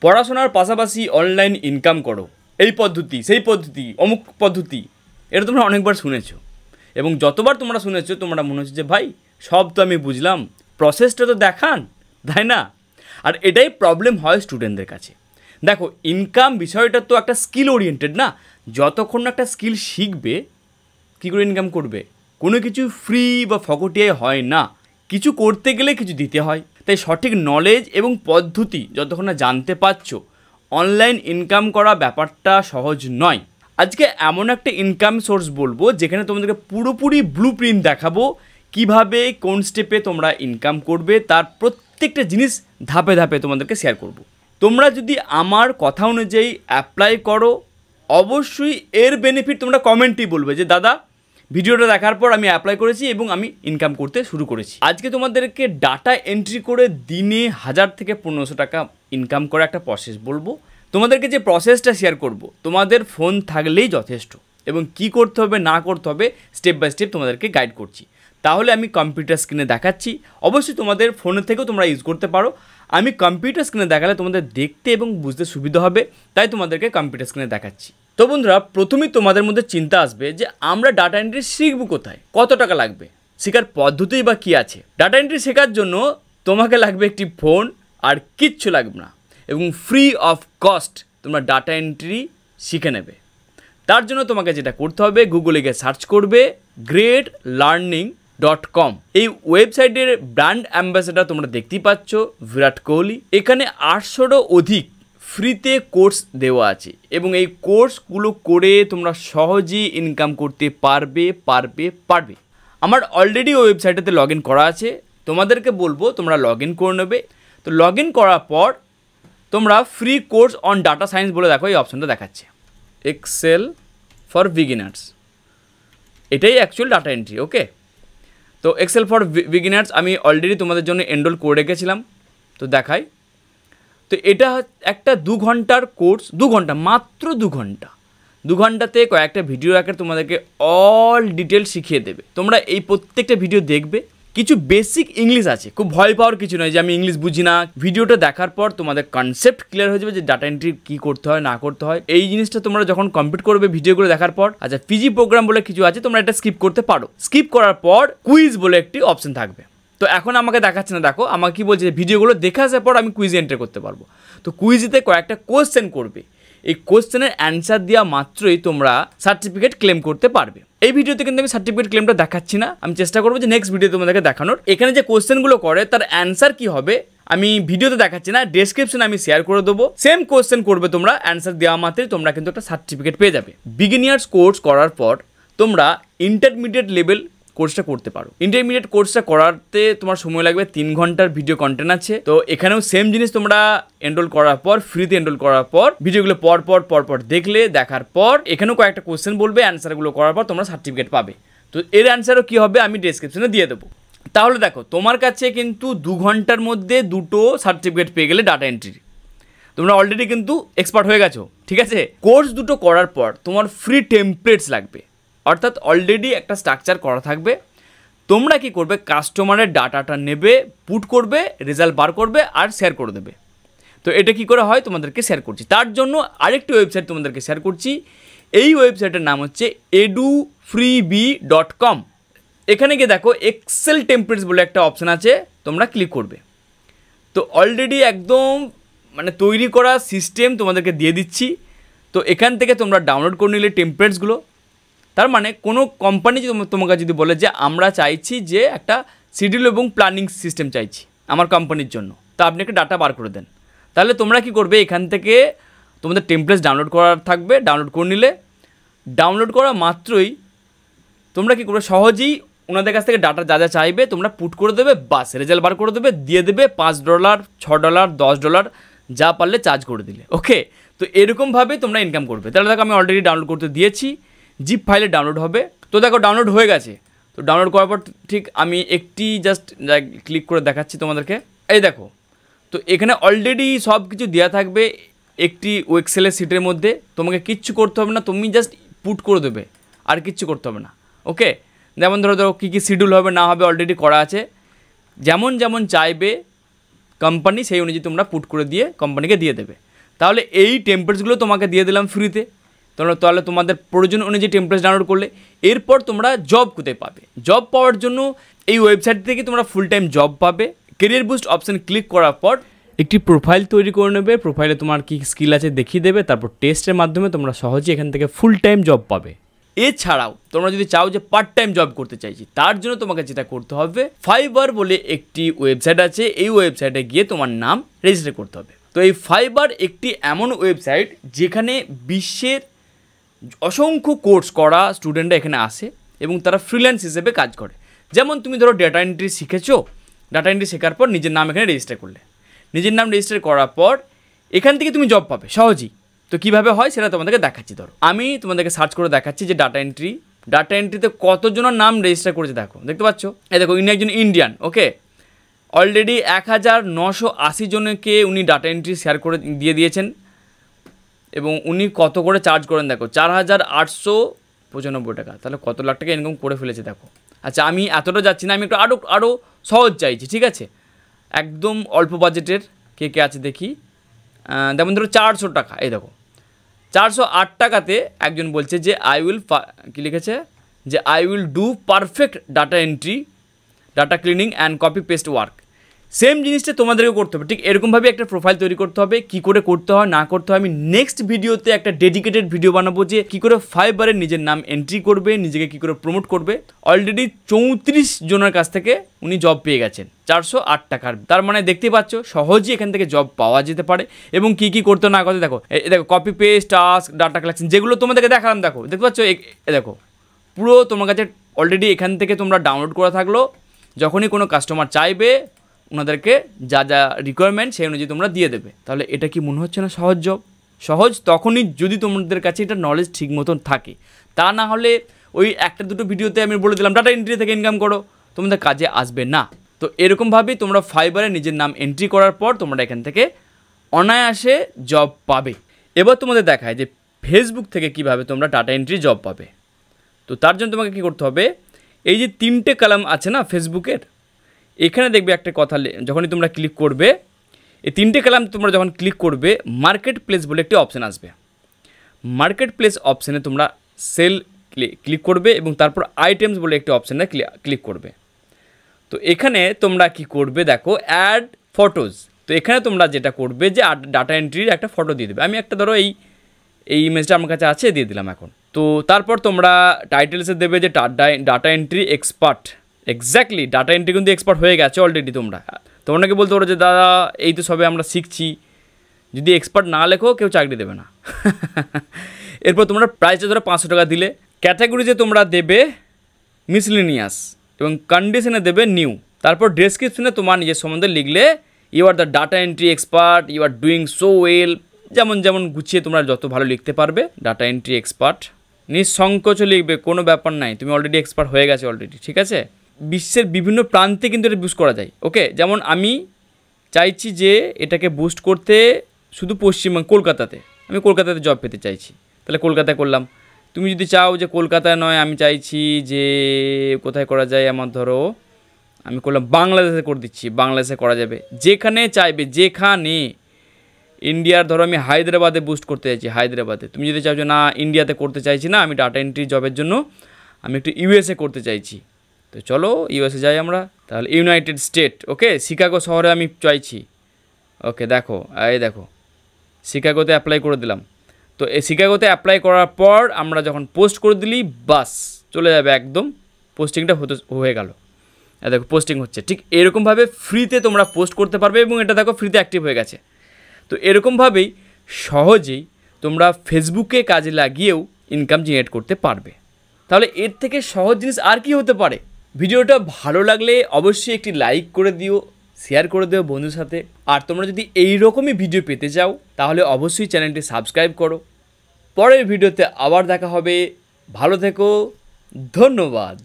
পড়াশোনার পাশাপাশি online income করো। এই পদ্ধতি, সেই পদ্ধতি, অমুক পদ্ধতি, এটা তোমরা অনেকবার শুনেছো। এবং যতবার তোমরা শুনেছো, তোমরা মনে হচ্ছে যে, ভাই, সব তো আমি বুঝলাম। প্রসেসটা তো দেখান, তাই না? আর এটাই প্রবলেম হয় স্টুডেন্টদের কাছে। দেখো ইনকাম বিষয়টা তো একটা স্কিল ওরিয়েন্টেড না? যতক্ষণ একটা স্কিল শিখবে, কী করে ইনকাম করবে? কোনো কিছু ফ্রি বা ফকটিয়ায় হয় না। কিছু করতে গেলে কিছু দিতে হয়। তাই সঠিক নলেজ এবং পদ্ধতি যতক্ষণ না জানতে পারছ অনলাইন ইনকাম করা ব্যাপারটা সহজ নয় আজকে এমন একটা ইনকাম সোর্স বলব, যেখানে তোমাদেরকে পুরোপুরি ব্লু প্রিন্ট দেখাবো, কীভাবে, কোন স্টেপে তোমরা ইনকাম করবে, তার প্রত্যেকটা জিনিস ধাপে ধাপে তোমাদেরকে শেয়ার করব। তোমরা যদি আমার কথা অনুযায়ী অ্যাপ্লাই করো, অবশ্যই এর বেনিফিট তোমরা কমেন্টই বলবে যে, দাদা ভিডিওটা দেখার পর আমি অ্যাপ্লাই করেছি এবং আমি ইনকাম করতে শুরু করেছি। আজকে তোমাদেরকে ডাটা এন্ট্রি করে দিনে হাজার থেকে পনেরোশো টাকা ইনকাম করা একটা প্রসেস বলব। তোমাদেরকে যে প্রসেসটা শেয়ার করব, তোমাদের ফোন থাকলেই যথেষ্ট এবং কি করতে হবে, না করতে হবে স্টেপ বাই স্টেপ তোমাদেরকে গাইড করছি। তাহলে আমি কম্পিউটার স্ক্রিনে দেখাচ্ছি। অবশ্যই তোমাদের ফোনের থেকেও তোমরা ইউজ করতে পারো। আমি কম্পিউটার স্ক্রিনে দেখালে তোমাদের দেখতে এবং বুঝতে সুবিধা হবে, তাই তোমাদেরকে কম্পিউটার স্ক্রিনে দেখাচ্ছি। তো বন্ধুরা, প্রথমেই তোমাদের মধ্যে চিন্তা আসবে যে আমরা ডাটা এন্ট্রি শিখব কোথায়? কত টাকা লাগবে? শেখার পদ্ধতি বা কী আছে? ডাটা এন্ট্রি শেখার জন্য তোমাকে লাগবে একটি ফোন আর কিচ্ছু লাগবে না এবং ফ্রি অফ কস্ট তোমরা ডাটা এন্ট্রি শিখে নেবে। তার জন্য তোমাকে যেটা করতে হবে গুগলে গিয়ে সার্চ করবে গ্রেট লার্নিং ডট কম এই ওয়েবসাইটের ব্র্যান্ড অ্যাম্বাসেডার তোমরা দেখতেই পাচ্ছ, বিরাট কোহলি। এখানে আটশোরও অধিক ফ্রিতে কোর্স দেওয়া আছে এবং এই কোর্সগুলো করে তোমরা সহজেই ইনকাম করতে পারবে পারবে পারবে। আমার অলরেডি ওই ওয়েবসাইটেতে লগ করা আছে। তোমাদেরকে বলব, তোমরা লগ করে নেবে। তো লগ করার পর তোমরা free course on data science বলে দেখো, এই অপশনটা দেখাচ্ছে। এক্সেল ফর বিগিনার্স এটাই অ্যাকচুয়াল ডাটা এন্ট্রি ওকে তো এক্সেল ফর বিগিনার্স আমি অলরেডি তোমাদের জন্য এনরোল করে রেখেছিলাম। তো দেখাই। তো এটা একটা দু ঘণ্টার কোর্স, দু ঘণ্টা, মাত্র দু ঘণ্টা। দু ঘন্টাতে কয়েকটা ভিডিও আকার তোমাদেরকে অল ডিটেল শিখিয়ে দেবে। তোমরা এই প্রত্যেকটা ভিডিও দেখবে। কিছু বেসিক ইংলিশ আছে, খুব ভয় পাওয়ার কিছু নয় যে আমি ইংলিশ বুঝি না। ভিডিওটা দেখার পর তোমাদের কনসেপ্ট ক্লিয়ার হয়ে যাবে যে ডাটা এন্ট্রি কী করতে হয়, না করতে হয়। এই জিনিসটা তোমরা যখন কমপ্লিট করবে ভিডিওগুলো দেখার পর আচ্ছা পিজি প্রোগ্রাম বলে কিছু আছে, তোমরা এটা স্কিপ করতে পারো। স্কিপ করার পর কুইজ বলে একটি অপশন থাকবে। তো এখন আমাকে দেখাচ্ছে না, দেখো, আমাকে কি বলছে ভিডিওগুলো দেখে আসার পর আমি কুইজ এন্টার করতে পারব। তো কুইজিতে কয়েকটা কোয়েশ্চেন করবে। এই কোয়েশ্চেনের অ্যান্সার দেওয়া মাত্রই তোমরা সার্টিফিকেট ক্লেম করতে পারবে। এই ভিডিওতে কিন্তু আমি সার্টিফিকেট ক্লেমটা দেখাচ্ছি না। আমি চেষ্টা করব যে নেক্সট ভিডিও তোমাদেরকে দেখানোর। এখানে যে কোয়েশ্চেনগুলো করে, তার অ্যান্সার কি হবে, আমি ভিডিওতে দেখাচ্ছি না ডেসক্রিপশনে আমি শেয়ার করে দেবো। সেম কোয়েশ্চেন করবে তোমরা অ্যান্সার দেওয়া মাত্রই তোমরা কিন্তু একটা সার্টিফিকেট পেয়ে যাবে। বিগিনিয়ার্স কোর্স করার পর তোমরা ইন্টারমিডিয়েট লেভেল কোর্সটা করতে পারো। ইন্টারমিডিয়েট কোর্সটা করাতে তোমার সময় লাগবে তিন ঘণ্টার ভিডিও কন্টেন্ট আছে। তো এখানেও সেম জিনিস তোমরা এনরোল করার পর ফ্রিতে এনরোল করার পর ভিডিওগুলো পর পর পর পর দেখলে, দেখার পর, এখানেও কয়েকটা কোশ্চেন বলবে অ্যান্সারগুলো করার পর তোমরা সার্টিফিকেট পাবে। তো এর অ্যান্সারও কী হবে আমি ডিসক্রিপশনে দিয়ে দেবো। তাহলে দেখো, তোমার কাছে কিন্তু দু ঘণ্টার মধ্যে দুটো সার্টিফিকেট পেয়ে গেলে ডাটা এন্ট্রি তোমরা অলরেডি কিন্তু এক্সপার্ট হয়ে গেছো, ঠিক আছে? কোর্স দুটো করার পর তোমার ফ্রি টেমপ্লেটস লাগবে। অর্থাৎ অলরেডি একটা স্ট্রাকচার করা থাকবে। তোমরা কি করবে? কাস্টমারের ডাটাটা নেবে পুট করবে রেজাল্ট বার করবে আর শেয়ার করে দেবে। তো এটা কি করে হয়? তোমাদেরকে শেয়ার করছি। তার জন্য আরেকটি ওয়েবসাইট তোমাদেরকে শেয়ার করছি। এই ওয়েবসাইটের নাম হচ্ছে edu free B dot com এখানে গিয়ে দেখো এক্সেল টেমপ্লেটস বলে একটা অপশান আছে, তোমরা ক্লিক করবে। তো অলরেডি একদম মানে তৈরি করা সিস্টেম তোমাদেরকে দিয়ে দিচ্ছি। তো এখান থেকে তোমরা ডাউনলোড করে নিলে টেমপ্লেটসগুলো তার মানে কোনো কোম্পানি যদি তোমাকে যদি বলে যে, আমরা চাইছি যে একটা শিডিউল এবং প্ল্যানিং সিস্টেম চাইছি আমার কোম্পানির জন্য, তা আপনি একটা ডাটা বার করে দেন। তাহলে তোমরা কি করবে? এখান থেকে তোমাদের টেমপ্লেটস ডাউনলোড করার থাকবে ডাউনলোড করে নিলে। ডাউনলোড করা মাত্রই তোমরা কি করবে? সহজেই ওনাদের কাছ থেকে ডাটা যা যা চাইবে তোমরা পুট করে দেবে, বাস রেজাল্ট বার করে দেবে, দিয়ে দেবে পাঁচ ডলার ছ ডলার দশ ডলার যা পারলে চার্জ করে দিলে। ওকে তো এরকমভাবে তোমরা ইনকাম করবে। তাহলে দেখো আমি অলরেডি ডাউনলোড করতে দিয়েছি। জিপ ফাইলে ডাউনলোড হবে। তো দেখো ডাউনলোড হয়ে গেছে। তো ডাউনলোড করার পর ঠিক আমি একটি জাস্ট ক্লিক করে দেখাচ্ছি তোমাদেরকে। এই দেখো, তো এখানে অলরেডি সব কিছু দেওয়া থাকবে একটি ওয়েক্সেলের সিটের মধ্যে। তোমাকে কিচ্ছু করতে হবে না, তুমি জাস্ট পুট করে দেবে। আর কিচ্ছু করতে হবে না। ওকে যেমন ধরো ধরো কী কী শিডিউল হবে, না হবে অলরেডি করা আছে। যেমন যেমন চাইবে কোম্পানি সেই অনুযায়ী তোমরা পুট করে দিয়ে কোম্পানিকে দিয়ে দেবে। তাহলে এই টেমপ্লেটসগুলো তোমাকে দিয়ে দিলাম ফ্রিতে তোমরা তাহলে তোমাদের প্রয়োজন অনুযায়ী টেমপ্লেটস ডাউনলোড করলে, এরপর তোমরা জব কোথায় পাবে? জব পাওয়ার জন্য এই ওয়েবসাইট থেকে তোমরা ফুল টাইম জব পাবে। কেরিয়ার বুস্ট অপশান ক্লিক করার পর একটি প্রোফাইল তৈরি করে নেবে। প্রোফাইলে তোমার কী স্কিল আছে দেখিয়ে দেবে। তারপর টেস্টের মাধ্যমে তোমরা সহজেই এখান থেকে ফুল টাইম জব পাবে। এছাড়াও তোমরা যদি চাও যে পার্ট টাইম জব করতে চাইছি, তার জন্য তোমাকে যেটা করতে হবে ফাইবার বলে একটি ওয়েবসাইট আছে। এই ওয়েবসাইটে গিয়ে তোমার নাম রেজিস্টার করতে হবে। তো এই ফাইবার একটি এমন ওয়েবসাইট যেখানে বিশ্বের অসংখ্য কোর্স করা স্টুডেন্টরা এখানে আসে এবং তারা ফ্রিল্যান্স হিসেবে কাজ করে। যেমন তুমি ধরো ডেটা এন্ট্রি শিখেছো ডাটা এন্ট্রি শেখার পর নিজের নাম এখানে রেজিস্টার করলে। নিজের নাম রেজিস্টার করার পর এখান থেকে তুমি জব পাবে, সহজেই। তো কীভাবে হয় সেটা তোমাদেরকে দেখাচ্ছি, ধরো। আমি তোমাদেরকে সার্চ করে দেখাচ্ছি যে ডাটা এন্ট্রি ডাটা এন্ট্রিতে কতজনের নাম রেজিস্টার করেছে, দেখো, দেখতে পাচ্ছ? এই দেখো, ইনি একজন ইন্ডিয়ান ওকে অলরেডি এক হাজার নশো আশি জনকে উনি ডাটা এন্ট্রি শেয়ার করে দিয়ে দিয়েছেন। এবং উনি কত করে চার্জ করেন দেখো, চার হাজার আটশো পঁচানব্বই টাকা। তাহলে কত লাখ টাকা ইনকাম করে ফেলেছে দেখো। আচ্ছা আমি এতটা যাচ্ছি না, আমি একটু আরও আরও সহজ চাইছি, ঠিক আছে? একদম অল্প বাজেটের কে কে আছে দেখি। যেমন ধরো চারশো টাকা, এই দেখো। চারশো আট টাকাতে একজন বলছে যে আই উইল কী লিখেছে? যে I will do perfect data entry data cleaning and copy paste work same জিনিসটা তোমাদেরকে করতে হবে। ঠিক এরকমভাবে একটা প্রোফাইল তৈরি করতে হবে, কি করে করতে হয়, না করতে হয়। আমি নেক্সট ভিডিওতে একটা ডেডিকেটেড ভিডিও বানাবো যে কী করে ফাইবারে নিজের নাম এন্ট্রি করবে, নিজেকে কী করে প্রমোট করবে। অলরেডি চৌত্রিশ জনের কাছ থেকে উনি জব পেয়ে গেছেন, চারশো আট টাকার। তার মানে দেখতেই পাচ্ছ, সহজেই এখান থেকে জব পাওয়া যেতে পারে। এবং কি কি করতে না করতে দেখো দেখো copy paste task data collection যেগুলো তোমাদেরকে দেখালাম, দেখো, দেখতে পাচ্ছ দেখো, পুরো তোমার কাছে অলরেডি এখান থেকে তোমরা ডাউনলোড করা থাকল। যখনই কোনো কাস্টমার চাইবে ওনাদেরকে যা যা রিকোয়ারমেন্ট সেই অনুযায়ী তোমরা দিয়ে দেবে। তাহলে এটা কি মনে হচ্ছে না সহজ জব? সহজ তখনই যদি তোমাদের কাছে এটা নলেজ ঠিক মতন থাকে। তা না হলে ওই একটা দুটো ভিডিওতে আমি বলে দিলাম ডাটা এন্ট্রি থেকে ইনকাম করো। তোমাদের কাজে আসবে না। তো এরকমভাবেই তোমরা ফাইবারে নিজের নাম এন্ট্রি করার পর তোমরা এখান থেকে অনায়াসে জব পাবে। এবার তোমাদের দেখায় যে ফেসবুক থেকে কীভাবে তোমরা ডাটা এন্ট্রি জব পাবে। তো তার জন্য তোমাকে কী করতে হবে? এই যে তিনটে কালাম আছে না ফেসবুকের এখানে দেখবে একটা কথা যখনই তোমরা ক্লিক করবে, এই তিনটে কালাম তোমরা যখন ক্লিক করবে মার্কেট প্লেস বলে একটি অপশান আসবে। মার্কেট প্লেস অপশানে তোমরা সেল ক্লিক করবে এবং তারপর আইটেমস বলে একটি অপশানে ক্লিক করবে। তো এখানে তোমরা কি করবে দেখো অ্যাড ফটোজ তো এখানে তোমরা যেটা করবে যে ডাটা এন্ট্রির একটা ফটো দিয়ে দেবে। আমি একটা ধরো এই এই ইমেজটা আমার কাছে আছে, দিয়ে দিলাম এখন। তো তারপর তোমরা টাইটেলসে দেবে যে data entry expert exactly data entry কিন্তু এক্সপার্ট হয়ে গেছে অলরেডি তোমরা। তোমরা কি বলতে পারো যে, দাদা, এই তো সবে আমরা শিখছি। যদি এক্সপার্ট না লেখো, কেউ চাকরি দেবে না। এরপর তোমরা প্রাইসটা ধরো পাঁচশো টাকা দিলে। ক্যাটাগরিতে তোমরা দেবে মিসলিনিয়াস এবং কন্ডিশনে দেবে নিউ তারপর ডেসক্রিপশনে তোমার নিজের সম্বন্ধে লিখলে you are the data entry expert you are doing so well যেমন যেমন গুছিয়ে তোমরা যত ভালো লিখতে পারবে ডাটা এন্ট্রি এক্সপার্ট নিঃসংকোচ লিখবে, কোনো ব্যাপার নাই। তুমি অলরেডি এক্সপার্ট হয়ে গেছে অলরেডি ঠিক আছে? বিশ্বের বিভিন্ন প্রান্তে কিন্তু এটা বুস্ট করা যায়। ওকে যেমন আমি চাইছি যে এটাকে বুস্ট করতে শুধু পশ্চিমবঙ্গ কলকাতাতে। আমি কলকাতাতে জব পেতে চাইছি। তাহলে কলকাতায় করলাম। তুমি যদি চাও যে কলকাতায় নয়, আমি চাইছি যে কোথায় করা যায় আমার ধরো, আমি করলাম বাংলাদেশে করে দিচ্ছি, বাংলাদেশে করা যাবে। যেখানে চাইবে, যেখানে। ইন্ডিয়ার ধরো আমি হায়দ্রাবাদে বুস্ট করতে চাইছি, হায়দ্রাবাদে। তুমি যদি চাও যে না, ইন্ডিয়াতে করতে চাইছি না, আমি ডাটা এন্ট্রি জবের জন্য আমি একটু ইউএসএ করতে চাইছি। তো চলো ইউএসএ যাই আমরা। তাহলে ইউনাইটেড স্টেট ওকে শিকাগো শহরে আমি চাইছি। ওকে দেখো, এই দেখো শিকাগোতে অ্যাপ্লাই করে দিলাম। তো এই শিকাগোতে অ্যাপ্লাই করার পর আমরা যখন পোস্ট করে দিলি, বাস, চলে যাবে একদম। পোস্টিংটা হতে, হয়ে গেল। দেখো পোস্টিং হচ্ছে। ঠিক এরকমভাবে ফ্রিতে তোমরা পোস্ট করতে পারবে এবং এটা দেখো ফ্রিতে অ্যাক্টিভ হয়ে গেছে। তো এরকমভাবেই সহজেই তোমরা ফেসবুকে কাজে লাগিয়েও ইনকাম জেনারেট করতে পারবে। তাহলে এর থেকে সহজ জিনিস আর কি হতে পারে? ভিডিওটা ভালো লাগলে অবশ্যই একটি লাইক করে দিও শেয়ার করে দেও বন্ধুর সাথে। আর তোমরা যদি এই রকমই ভিডিও পেতে চাও, তাহলে অবশ্যই চ্যানেলটি সাবস্ক্রাইব করো। পরের ভিডিওতে আবার দেখা হবে। ভালো থেকো, ধন্যবাদ।